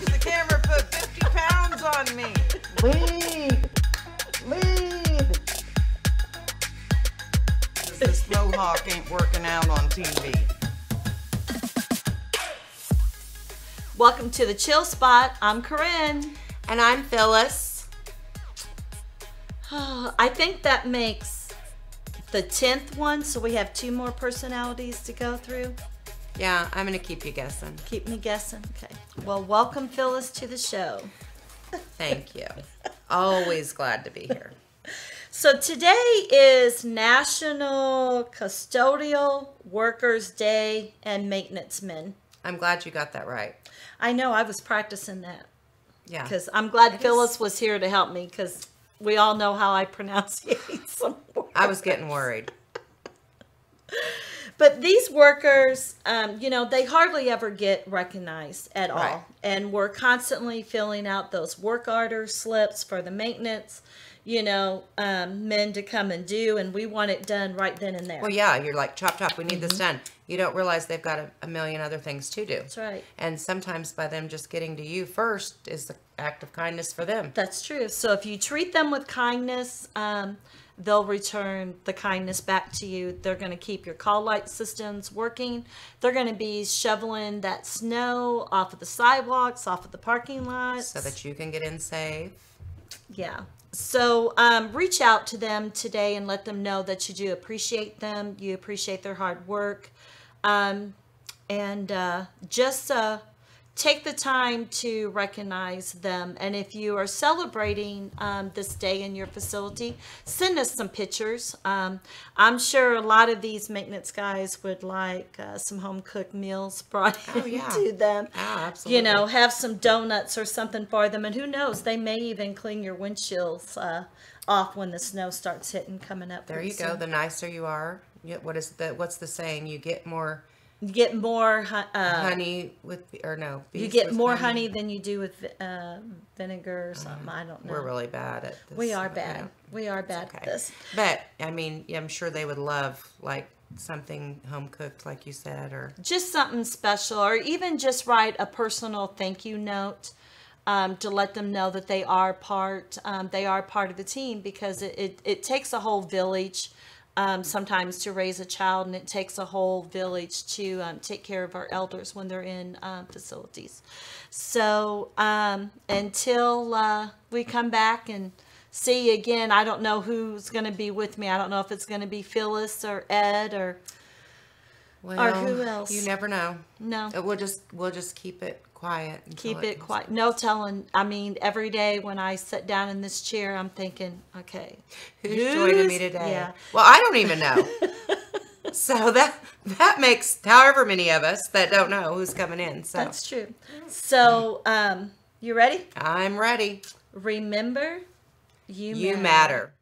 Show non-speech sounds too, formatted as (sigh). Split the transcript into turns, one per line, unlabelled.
gosh, the camera put 50 pounds on me.
Lead! Lead!
This mohawk ain't working out on TV.
Welcome to the Chill Spot. I'm Corinne.
And I'm Phyllis. (sighs)
I think that makes the 10th one, so we have two more personalities to go through.
Yeah, I'm gonna keep you guessing.
Keep me guessing. Okay. Well, welcome, Phyllis, to the show.
Thank you. Always glad to be here.
So today is National Custodial Workers Day and Maintenance Men.
I'm glad you got that right.
I know I was practicing that
Yeah.
because I'm glad
It
Phyllis
is-
was here to help me because we all know how I (laughs) pronounce some words.
I was getting worried.
But these workers, um, you know, they hardly ever get recognized at all, And we're constantly filling out those work order slips for the maintenance, you know, um, men to come and do. And we want it done right then and there.
Well, yeah, you're like, chop, chop, we need this done. You don't realize they've got a, a million other things to do.
That's right.
And sometimes by them just getting to you first is the act of kindness for them.
That's true. So if you treat them with kindness, um, they'll return the kindness back to you. They're going to keep your call light systems working. They're going to be shoveling that snow off of the sidewalks, off of the parking lots.
So that you can get in safe.
Yeah. So um, reach out to them today and let them know that you do appreciate them. You appreciate their hard work. Um, and uh, just uh, take the time to recognize them. And if you are celebrating um, this day in your facility, send us some pictures. Um, I'm sure a lot of these maintenance guys would like uh, some home cooked meals brought
Oh, yeah.
to them
Ah, absolutely.
you know, have some donuts or something for them. And who knows, they may even clean your windshields uh, off when the snow starts hitting coming up.
There you go. The nicer you are, what is the what's the saying? You get more
You get more, uh,
honey with or no?
you get more honey than you do with uh, vinegar or something. I don't know.
We're really bad at this.
we are bad. We are bad
Okay.
at this.
But I mean, I'm sure they would love like something home cooked, like you said, or
just something special or even just write a personal thank you note um, to let them know that they are part um, they are part of the team because it, it, it takes a whole village um, sometimes to raise a child and it takes a whole village to um, take care of our elders when they're in um, facilities so um, until uh, we come back and see you again i don't know who's going to be with me i don't know if it's going to be phyllis or ed or
well,
who else?
You never know.
no
Uh, We'll just we'll just keep it quiet.
keep it
comes
quiet. No telling. I mean, every day when I sit down in this chair, I'm thinking, okay,
Who's joining me today?
Yeah.
Well, I don't even know. (laughs) so that that makes however many of us that don't know who's coming in. So
That's true. So, um, you ready?
I'm ready.
Remember, you,
You
matter.
matter.